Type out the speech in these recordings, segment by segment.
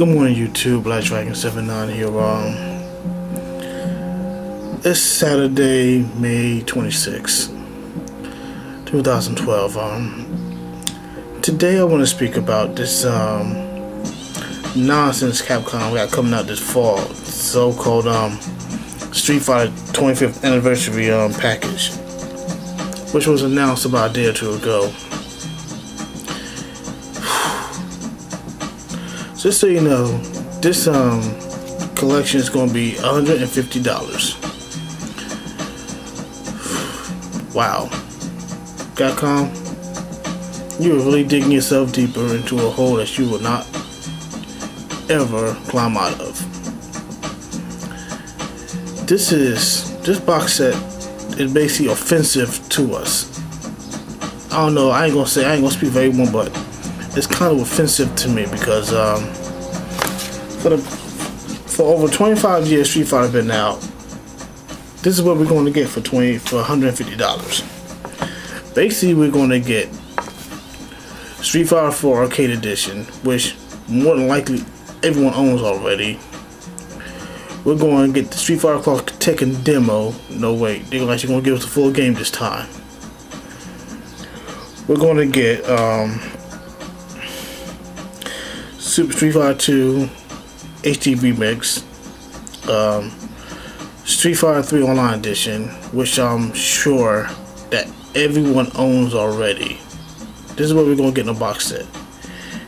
Good morning, YouTube. Black Dragon 79 here. Um, it's Saturday, May 26, 2012. Um, today I want to speak about this um nonsense Capcom we got coming out this fall, so-called um Street Fighter 25th anniversary um package, which was announced about a day or two ago. Just so you know, this um collection is going to be $150. Wow. Capcom, you're really digging yourself deeper into a hole that you will not ever climb out of. This is, this box set is basically offensive to us. I don't know, I ain't gonna say, I ain't gonna speak for everyone, but it's kind of offensive to me because um, for the for over 25 years Street Fighter's been out. This is what we're going to get for 20 for 150 dollars. Basically, we're going to get Street Fighter 4 Arcade Edition, which more than likely everyone owns already. We're going to get the Street Fighter Cross Tekken demo. No wait, they're actually going to give us the full game this time. We're going to get um, Super Street Fighter 2 HD Remix, um, Street Fighter 3 Online Edition, which I'm sure that everyone owns already. This is what we're going to get in the box set.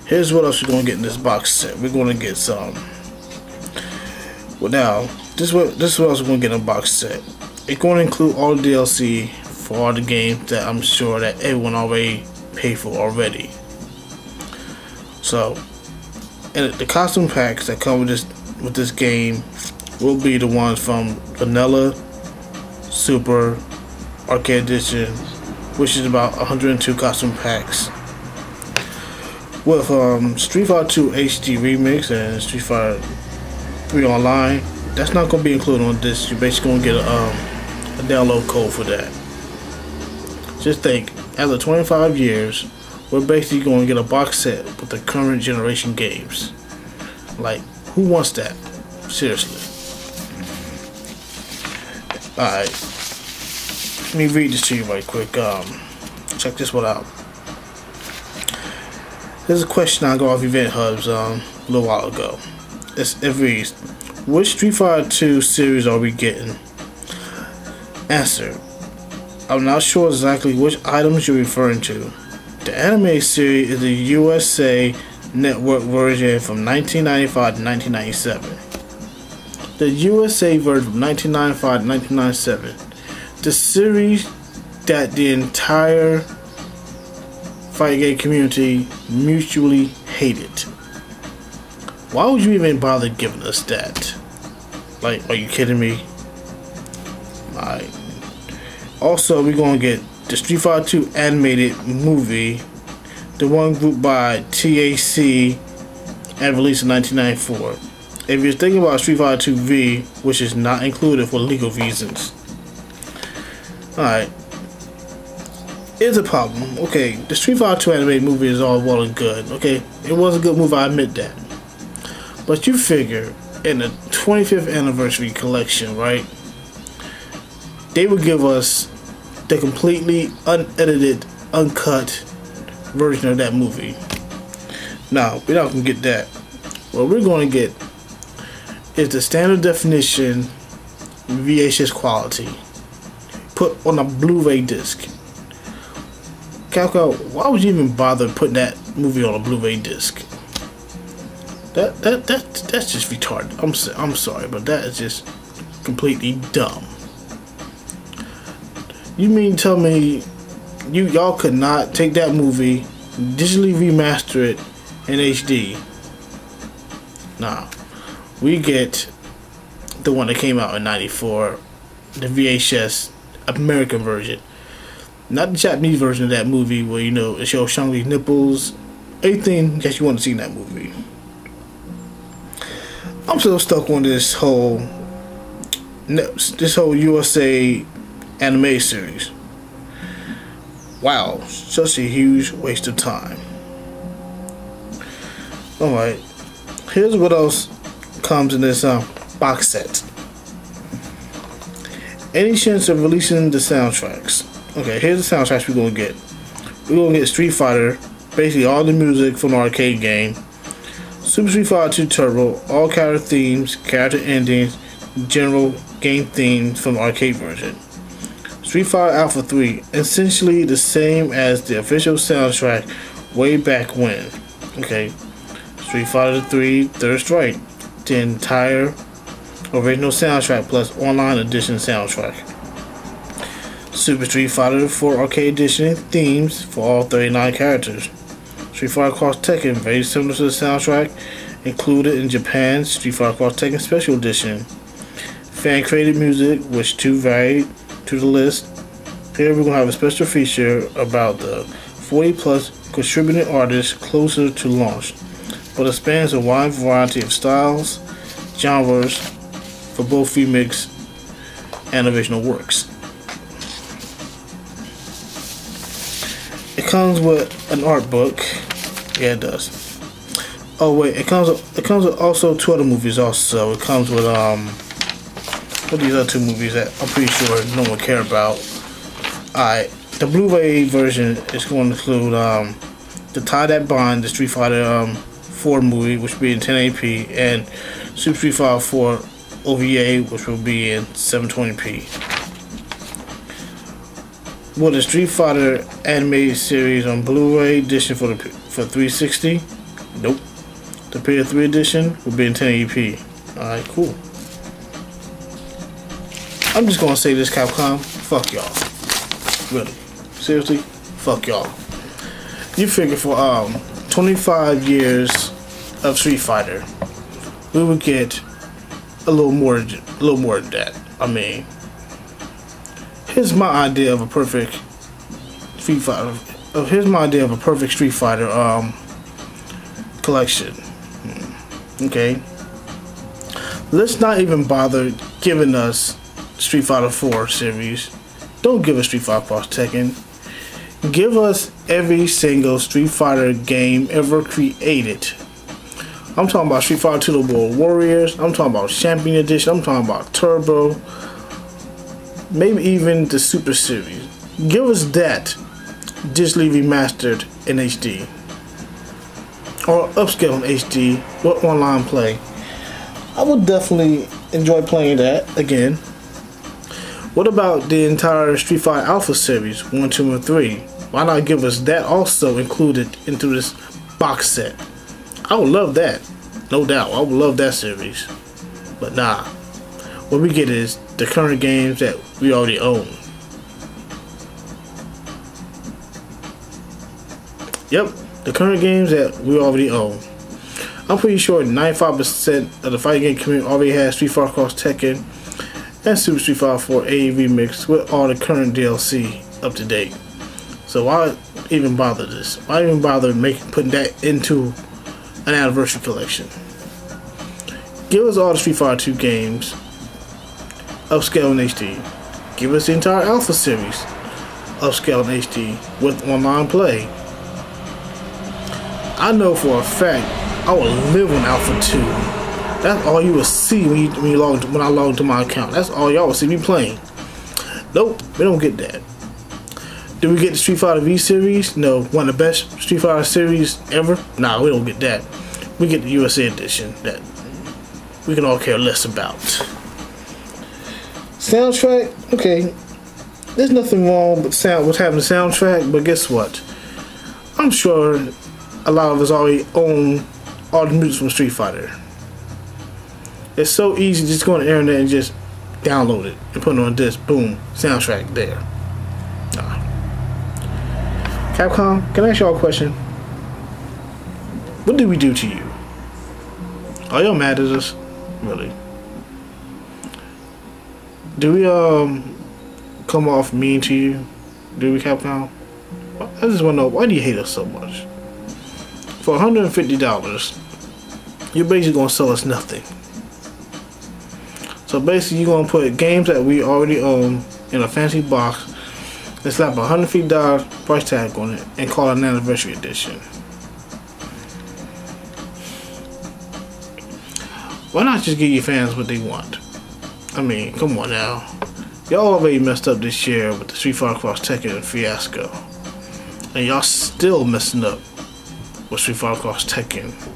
Here's what else we're going to get in this box set. We're going to get some. Well, now, this is what this is what else we're going to get in the box set. It's going to include all the DLC for all the games that I'm sure that everyone already paid for already. So, and the costume packs that come with this with this game will be the ones from Vanilla, Super, Arcade Edition, which is about 102 costume packs. With um, Street Fighter 2 HD Remix and Street Fighter 3 Online, that's not going to be included on this. You're basically going to get a, um, a download code for that. Just think, after 25 years, we're basically going to get a box set with the current generation games. Like, who wants that? Seriously. Alright. Let me read this to you right quick. Um, check this one out. There's a question I got off Event Hubs um, a little while ago. It's, it reads, which Street Fighter 2 series are we getting? Answer. I'm not sure exactly which items you're referring to. The anime series is the USA Network version from 1995 to 1997. The USA version from 1995 to 1997. The series that the entire fight game community mutually hated. Why would you even bother giving us that? Like, are you kidding me? Alright. Also, we're gonna get the Street Fighter 2 animated movie, the one group by TAC and released in 1994. If you're thinking about Street Fighter 2 V, which is not included for legal reasons. Alright. Here's a problem. Okay, the Street Fighter 2 animated movie is all well and good. Okay, it was a good movie, I admit that. But you figure, in the 25th anniversary collection, right? They would give us the completely unedited, uncut version of that movie. Now, we're not going to get that. What we're going to get is the standard definition VHS quality put on a Blu-ray disc. Capcom, why would you even bother putting that movie on a Blu-ray disc? That that that that's just retarded. I'm I'm sorry, but that is just completely dumb. You mean tell me you y'all could not take that movie, digitally remaster it in HD? Nah. We get the one that came out in 94, the VHS American version. Not the Japanese version of that movie where, you know, it shows Chun-Li's nipples, anything that you want to see in that movie. I'm still stuck on this whole this whole USA anime series. Wow, such a huge waste of time. Alright. here's what else comes in this um, box set. Any chance of releasing the soundtracks? Okay, here's the soundtracks we're gonna get. We're gonna get Street Fighter, basically all the music from the arcade game. Super Street Fighter 2 Turbo, all character themes, character endings, general game themes from the arcade version. Street Fighter Alpha 3, essentially the same as the official soundtrack way back when. Okay, Street Fighter 3 Third Strike, the entire original soundtrack plus online edition soundtrack. Super Street Fighter 4 Arcade Edition themes for all 39 characters. Street Fighter Cross Tekken, very similar to the soundtrack, included in Japan's Street Fighter Cross Tekken Special Edition. Fan created music, which two varied to the list. Here we're going to have a special feature about the 40 plus contributing artists closer to launch, but it spans a wide variety of styles, genres for both remix and original works. It comes with an art book. Yeah, it does. Oh wait, it comes it comes with also two other movies. Also, it comes with um, these other two movies that I'm pretty sure no one care about. Alright, the Blu-ray version is going to include um, the Tie That Bond, the Street Fighter um, 4 movie, which will be in 1080p, and Super Street Fighter 4 OVA, which will be in 720p. Will the Street Fighter animated series on Blu-ray edition for the for 360? Nope. The PS3 edition will be in 1080p. Alright, cool. I'm just gonna say this, Capcom. Fuck y'all. Really. Seriously? Fuck y'all. You figure for um 25 years of Street Fighter, we would get a little more, a little more than that. I mean, here's my idea of a perfect Street Fighter. Uh, here's my idea of a perfect Street Fighter um collection. Hmm. Okay. Let's not even bother giving us Street Fighter 4 series. Don't give us Street Fighter Cross Tekken. Give us every single Street Fighter game ever created. I'm talking about Street Fighter 2 The World Warriors. I'm talking about Champion Edition. I'm talking about Turbo. Maybe even the Super Series. Give us that digitally remastered in HD. Or upscale in HD with online play. I would definitely enjoy playing that again. What about the entire Street Fighter Alpha series, 1, 2, and 3? Why not give us that also included into this box set? I would love that. No doubt. I would love that series. But nah. What we get is the current games that we already own. Yep, the current games that we already own. I'm pretty sure 95% of the fighting game community already has Street Fighter Cross Tekken and Super Street Fighter 4 A Remix with all the current DLC up to date. So why even bother this? Why even bother making putting that into an anniversary collection? Give us all the Street Fighter 2 games, upscale in HD. Give us the entire Alpha series, upscale in HD with online play. I know for a fact I will live on Alpha 2. That's all you will see when you when you log when I log into my account. That's all y'all will see me playing. Nope, we don't get that. Do we get the Street Fighter V series? No, one of the best Street Fighter series ever. Nah, we don't get that. We get the USA edition that we can all care less about. Soundtrack, okay. There's nothing wrong with sound with having a soundtrack, but guess what? I'm sure a lot of us already own all the music from Street Fighter. It's so easy just go on the internet and just download it and put it on this. Boom, soundtrack there. Nah. Capcom, can I ask y'all a question? What did we do to you? Are y'all mad at us? Really? Do we um come off mean to you? Do we, Capcom? I just want to know why do you hate us so much? For $150, you're basically gonna sell us nothing. So basically, you're gonna put games that we already own in a fancy box and slap a $150 price tag on it and call it an anniversary edition. Why not just give your fans what they want? I mean, come on now. Y'all already messed up this year with the Street Fighter Cross Tekken fiasco. And y'all still messing up with Street Fighter Cross Tekken.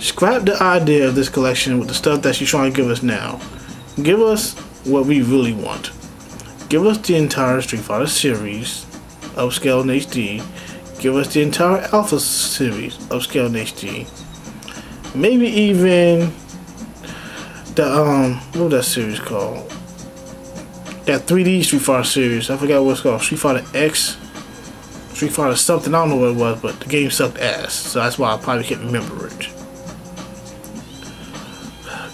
Scrap the idea of this collection with the stuff that you're trying to give us now. Give us what we really want. Give us the entire Street Fighter series, upscale in HD. Give us the entire Alpha series, upscale in HD. Maybe even the um what was that series called? That 3D Street Fighter series. I forgot what it's called. Street Fighter X. Street Fighter something. I don't know what it was, but the game sucked ass. So that's why I probably can't remember it.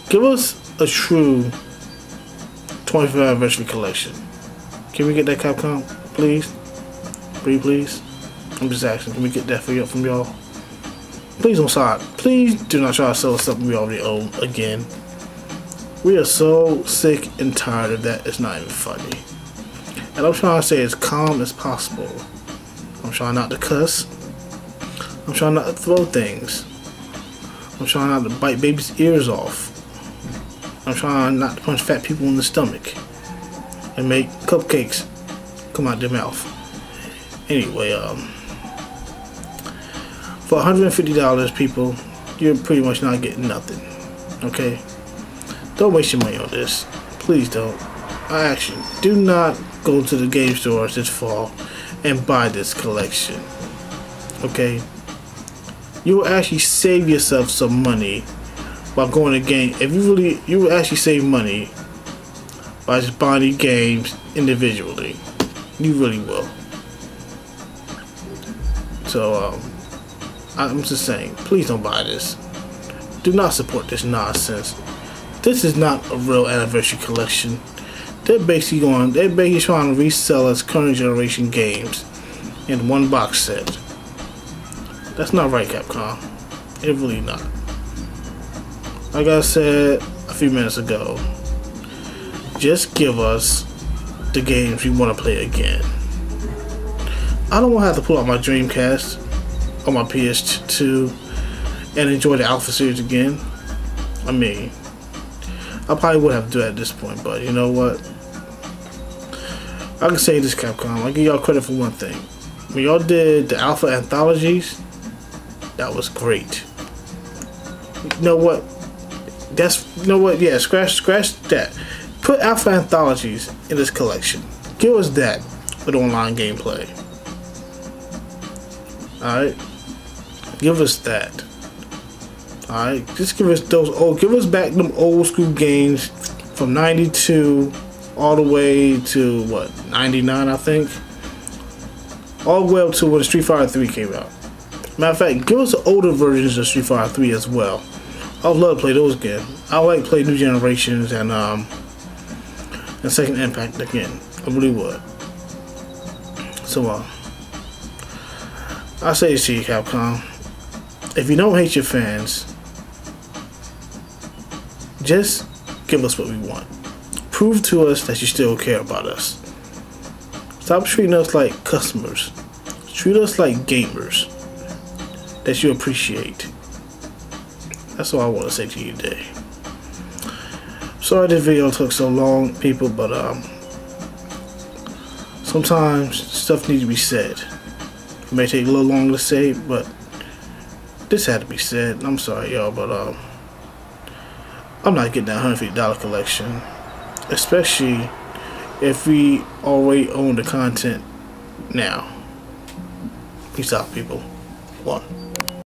Give us a true 25th anniversary collection. Can we get that Capcom, please? Pretty please? I'm just asking. Can we get that for you from y'all? Please don't stop. Please do not try to sell us something we already own again. We are so sick and tired of that. It's not even funny. And I'm trying to stay as calm as possible. I'm trying not to cuss. I'm trying not to throw things. I'm trying not to bite babies' ears off. I'm trying not to punch fat people in the stomach and make cupcakes come out their mouth. Anyway, um, for $150, people, you're pretty much not getting nothing. Okay? Don't waste your money on this. Please don't. I actually do not go to the game stores this fall and buy this collection. Okay? You will actually save yourself some money by going to game. If you really, you will actually save money by just buying these games individually. You really will. So, um, I'm just saying, please don't buy this. Do not support this nonsense. This is not a real anniversary collection. They're basically going, they're basically trying to resell us current generation games in one box set. That's not right, Capcom. It really not. Like I said a few minutes ago, just give us the games we want to play again. I don't want to have to pull out my Dreamcast or my PS2 and enjoy the Alpha series again. I mean, I probably would have to do at this point, but you know what? I can say this, Capcom. I give y'all credit for one thing. When y'all did the Alpha anthologies, that was great. You know what? That's you know what? Yeah, scratch scratch that. Put Alpha anthologies in this collection. Give us that with online gameplay. Alright? Give us that. Alright? Just give us those old give us back them old school games from ninety two all the way to what, ninety nine I think? All the way up to when Street Fighter 3 came out. Matter of fact, give us older versions of Street Fighter 3 as well. I would love to play those again. I like to play New Generations and um and Second Impact again. I really would. So, uh, I say to you, Capcom. If you don't hate your fans, just give us what we want. Prove to us that you still care about us. Stop treating us like customers. Treat us like gamers that you appreciate. That's all I want to say to you today. Sorry this video took so long, people, but um, sometimes stuff needs to be said. It may take a little longer to say, but this had to be said. I'm sorry, y'all, but um, I'm not getting that $150 collection, especially if we already own the content now. Peace out, people. One.